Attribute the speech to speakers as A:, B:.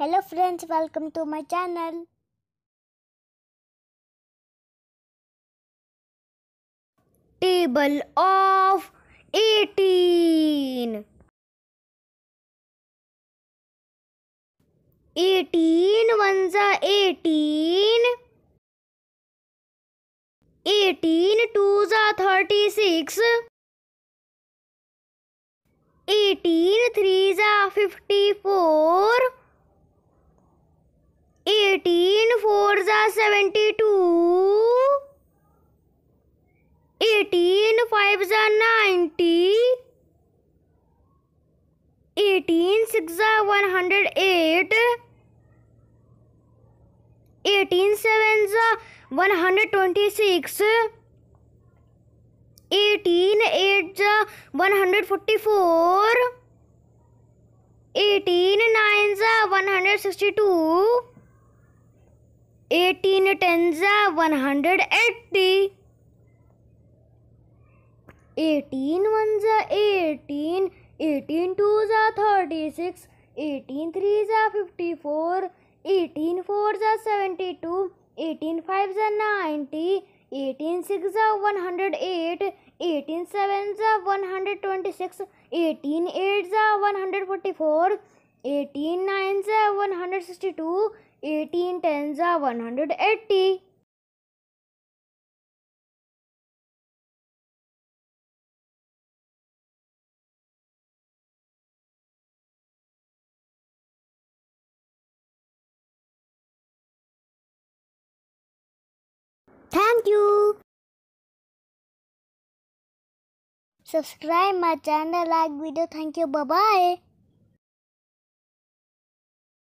A: Hello friends welcome to my channel table of eighteen eighteen one जा eighteen eighteen two जा thirty six eighteen three जा fifty four 18 fours are 72. 18 fives are 90. 18 six are 108. 18 sevens are 126. 18 eights are 144. 18 nines are 162. 18 tens are 180. 18 ones are 18. 18 twos are 36. 18 threes are 54. 18 fours are 72. 18 fives are 90. 18 sixes are 108. 18 sevens are 126. 18 eights are 144. 18 nines are 162. 18 tens are 180. Thank you. Subscribe my channel, like video. Thank you. Bye bye.